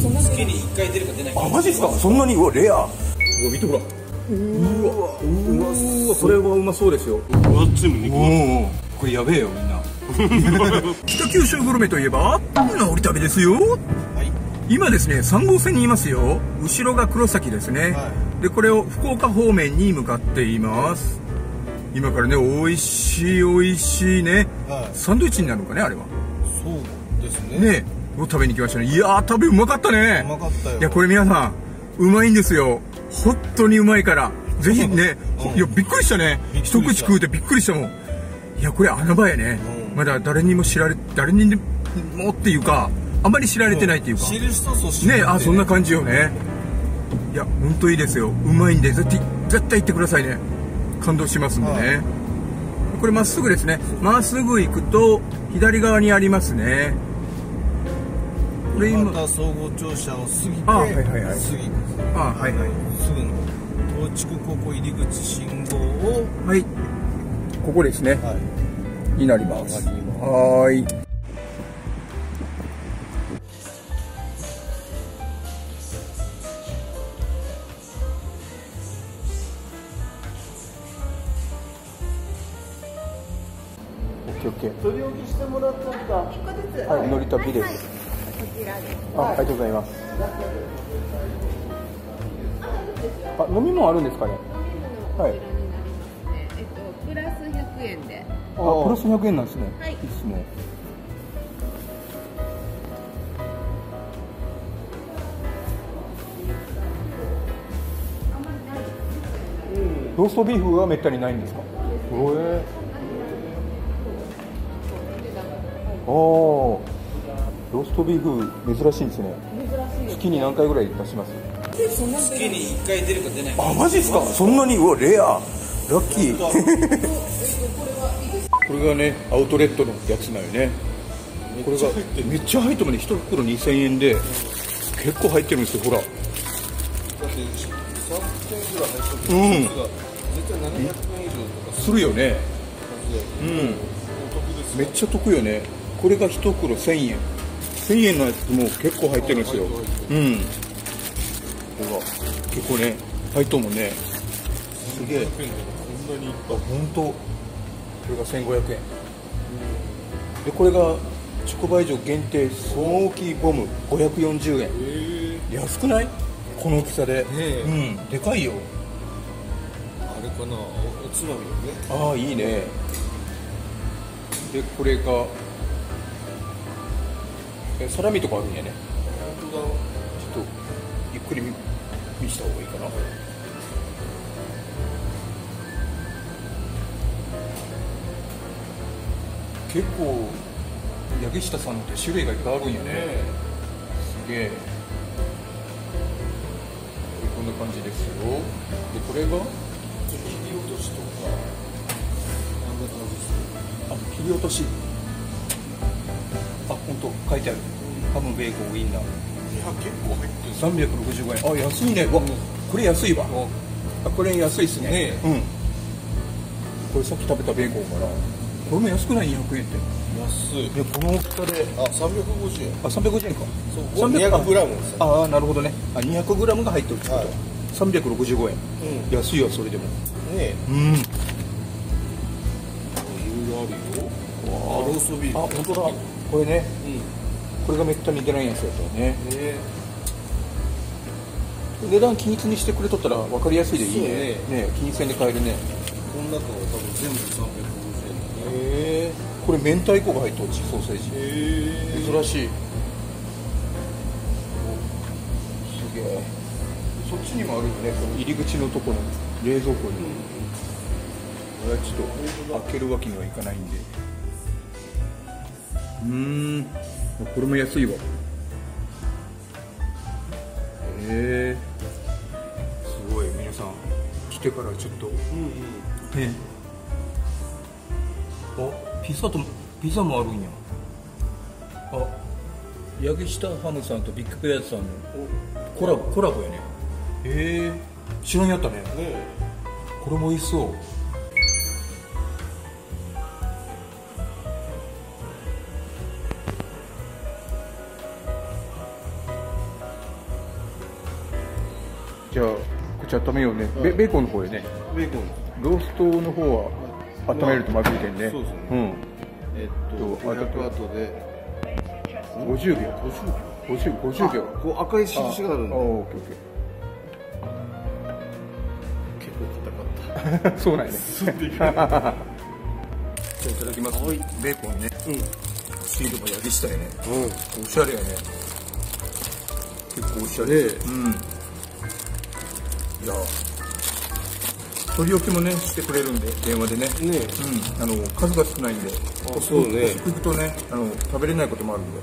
月に1回出るか出ないか。あマジっすか？そんなに？うわレア。うわ見てほらうわうまそれはうまそうですよ。分厚いもんねうんこれやべえよみんな。北九州グルメといえばのり旅ですよ。はい。今ですね3号線にいますよ。後ろが黒崎ですね、はでこれを福岡方面に向かっています。今からね美味しい美味しいね、はい。サンドイッチになるのかねあれは。そうですね。ねを食べに来ましたね。いやー食べうまかったね。うまかったよ。いやこれ皆さんうまいんですよ。本当にうまいから。ぜひね、うん。いやびっくりしたね。一口食うてびっくりしたもん。いやこれ穴場やね、うん。まだ誰にも知られ誰にもっていうかあまり知られてないっていうか、知る人ぞ知るねあそんな感じよね。いや本当いいですよ。うまいんで絶対絶対行ってくださいね。感動しますんでね、はい。これまっすぐですね。まっすぐ行くと左側にありますねこれ今また総合庁舎を過ぎてあはいはいはい。すあはい。はいすぐの東筑高校入り口信号をはい。ここですね。はい。になりますはーい。オッケーオッケー。取り置きしてもらったんだ一個ずつ。はい乗り旅です。はい。あありがとうございます。あ飲み物あるんですかね？はい。こちらになりますね。えっとプラス100円で。あプラス100円なんですね。はい。いいですね。ローストビーフはめったにないんですか？へえああローストビーフ珍しいんですね。月に何回ぐらい出します？月に1回出るか出ないか。あマジですか？そんなに？うわレア。ラッキー。これがねアウトレットのやつなんよね。これがめっちゃ入ってるね1袋2000円で結構入ってるんですよほら。だって3点ぐらい入ってうん。るが絶対700円以上とかする。よねうん。お得ですめっちゃ得よね。これが1袋1000円1000円のやつも結構入ってるんですよ。うん。ほら結構ね入っとんもんね。すげえ。100円でこんなにあ本当。これが1500円。でこれが直売所限定スモーキーボム540円。ええ。安くない？この大きさで、え。うん。でかいよ。あれかな？おおつまみのね。ああいいね。でこれがえサラミとかあるんやね。本当だ。ちょっとゆっくり見見した方がいいかな。結構八木下さんって種類がいっぱいあるんやね。すげえ。こんな感じですよ。でこれが？切り落としとか。あ切り落としあ本当書いてある。ハムベーコンウインナーいや結構入ってる。365円。あ安いね。わこれ安いわ。あこれ安いっすね。ねうん。これさっき食べたベーコンかな。これも安くない？200円って。安い。でこの大きさであ350円。あ350円か。そう200グラムですああなるほどね。あ200グラムが入ってるってこと、はい。365円。うん。安いわそれでも。ねうん。いろいろあるよあローストビーフ。あ本当だ。これね。うん。これがめったに出ないやつやったよね。ね値段均一にしてくれとったら分かりやすいでいいね。そうね。均一線で買えるね。この中は多分全部350へえ。これ明太子が入ってるソーセージ円へ珍しい。すげえ。そっちにもあるよね。この入り口のところ冷蔵庫に、これはちょっと開けるわけにはいかないんでうーんこれも安いわ。へえ。すごい。皆さん来てからちょっと。うんうん。ねあピザとピザもあるんや。あ八木下ハムさんとビッグペアさんのコラボコラボやね。へえ。知らんやったね。ねこれも美味しそうじゃあこっち温めようね、ベベーコンの方へね。ベーコン。ローストの方は温めるとまずいけんね。そうですね。うん。えっととあと500ワットで50秒。50 50秒こう赤い印があるんで。あオッケーオッケ結構硬かっー そうなんやね。じゃあいただきます、はい。ベーコンね。たうん。シールも焼きしたよね。うおしゃれやね。結構おしゃれ。ねうんいや取り置きもねしてくれるんで電話でね。んねうん。あの数が少ないんで。あそうね。行くとねあの食べれないこともあるんで。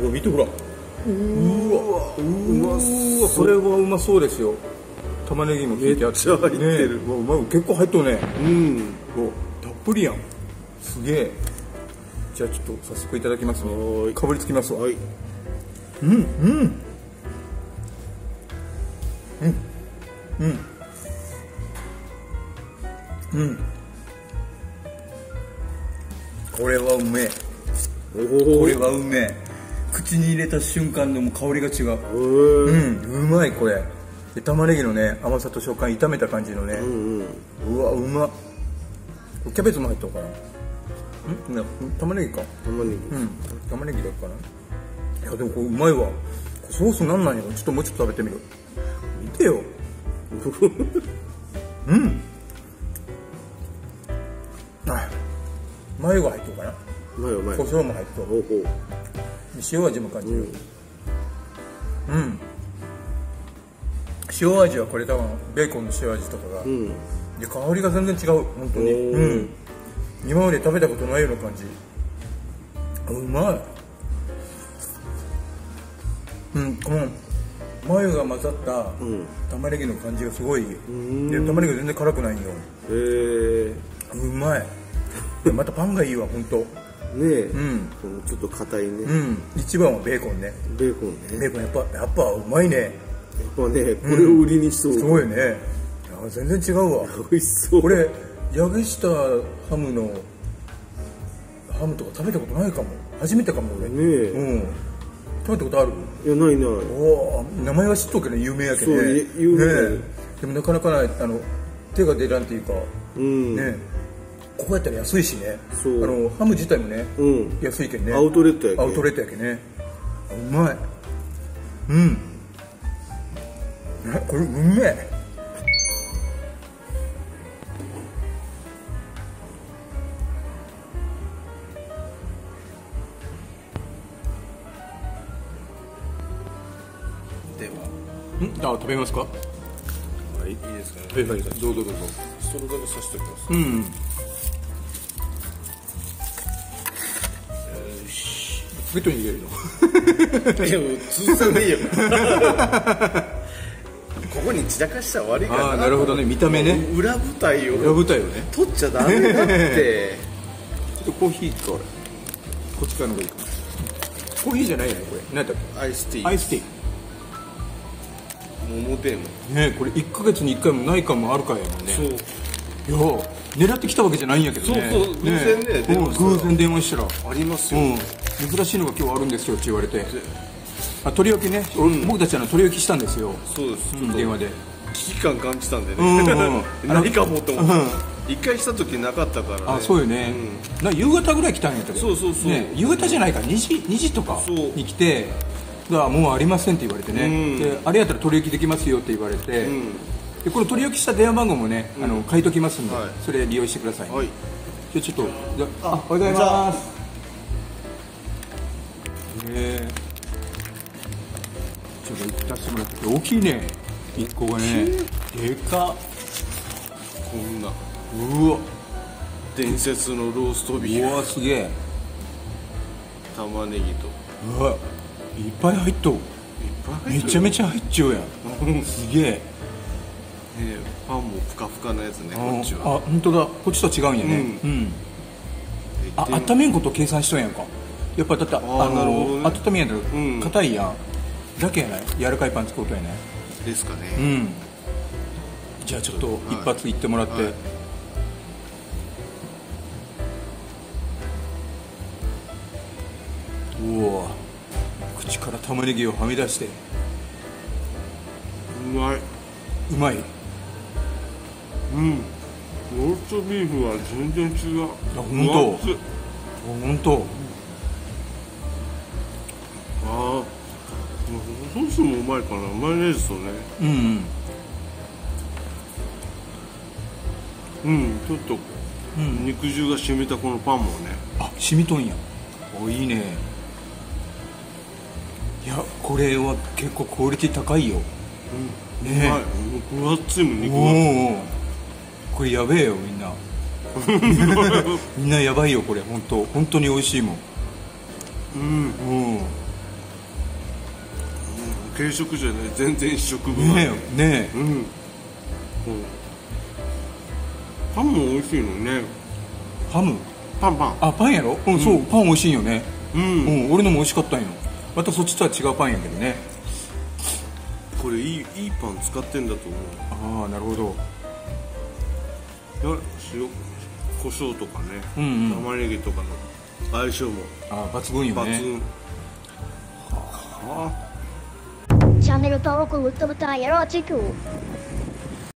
うわ見てほらうわ。うまそう。これはうまそうですよ。玉ねぎも効いてあって。めっちゃ入ってる。ねうわうまい。結構入っとるね。うん。おたっぷりやん。すげえ。じゃあちょっと早速いただきますね。かぶりつきますわ。はいこれはうめえ。おこれはうめえ。口に入れた瞬間のもう香りが違う。おうん。うまいこれ。で玉ねぎのね甘さと食感炒めた感じのね、うんうんうわうまっ。キャベツも入ったのかな。ん？な玉ねぎか。玉ねぎ。うん。玉ねぎだっかないやでもこれうまいわ。ソースなんなんやろちょっともうちょっと食べてみる。見てようん。あマヨが入っとるかな？うまいうまい胡椒も入っとる。塩味も感じる。うん、塩味はこれ多分ベーコンの塩味とかが、うん。で香りが全然違う本当に。うん。今まで食べたことないような感じ。うまい。うんこのマヨが混ざったん。玉ねぎの感じがすごい。ん。で玉ねぎが全然辛くないんよ。へえうまい。でまたパンがいいわ本当ねえ。うん。このちょっと硬いね。うん。一番はベーコンね。ベーコンね。ベーコンやっぱやっぱうまいね。やっぱねこれを売りにしとるすごいね。いや全然違うわ。美味しそう。これヤゲしたハムのハムとか食べたことないかも。初めてかも俺。ねえ。うん食べたことある？いやないない。おお名前は知っとるけどね有名やけどそうねい有名。ねえ。でもなかなかないあの手が出らんっていうかうん。ねここやったら安いしね。そう。あのハム自体もねうん。安いけんね。アウトレットやけん。アウトレットやけんね。うまい。うん。えこれうめえあ食べますか？ははいいいですかね？いはいどうぞどうぞ。それだけさしておきます。うんポケットに入れるの いや通さねえよ。ここに散らかしたら悪いからああなるほどね。見た目ね。裏舞台を裏舞台をね。取っちゃダメだって。ちょっとコーヒーかこっちからの方がいいかなコーヒーじゃないよねこれ。何だっアイスティー。けアイスティ桃テーマ。ーねこれ1ヶ月に1回もないかもあるかやもんね。そう。いや狙ってきたわけじゃないんやけどね。そうそう偶然ねうん電話した。ら偶然電話したら。ありますよ。うん。珍しいのが今日あるんですよって言われて。あ取り置きね、僕たちあの取り置きしたんですよ、そうです。うん電話で。危機感感じたんでうんうんねうん。何かもと思って。うん。一回した時なかったからね。あそうよね、な夕方ぐらい来たんやったけど。そうそうそう。ね、夕方じゃないか。2時 ,2 時とかに来てだからもうありませんって言われてね、うん。であれやったら取り置きできますよって言われて、ん。でこの取り置きした電話番号もね、あの書いときますんで、はい。それ利用してください、はい。じゃあちょっとじゃああおはようございます。ねえ。ちょっと行かせてもらって大きいね。一個がねでか。っこんな。うわ。伝説のローストビーフ。うわすげえ。玉ねぎと。うわいっぱい入っとめちゃめちちゃ入っちゃうやん。すげえ。ゃねパンもふかふかなやつねこっちあは本当だ。こっちとは違うんやね。うん、あ温めんこと計算しとんやんか。やっぱだってあーなるほどね。温めんやったうん。ら硬いやん、だけやない？柔らかいパン作るとやないですかね。うん。じゃあちょっと一発いってもらって、はい。うわ玉ねぎをはみ出して。うまい。うまい？うん。ローストビーフは全然違う。あ本当？本当？ああソースもうまいかなマヨネーズとね。うんうん。うんちょっとうん。肉汁が染みたこのパンもね。あ染みとんや。おいいねいやこれは結構クオリティ高いよ。うねまい。分厚いもん肉おがおこれやべえよみんな。みんなやばいよこれ本当本当に美味しいもん。うん。うん。軽食じゃない全然試食分。ねえねうん、うん、パンも美味しいのね。えハム？パンパン。あパンやろ？うん、そう。パン美味しいよね。うん、うん、俺のも美味しかったんよまたそっちとは違うパンやけどね。これいいいいパン使ってんだと思う。ああなるほど。塩胡椒とかね、うんうん。玉ねぎとかの相性も。ああ抜群よね。抜群、はあ。チャンネル登録グッドボタンよろしく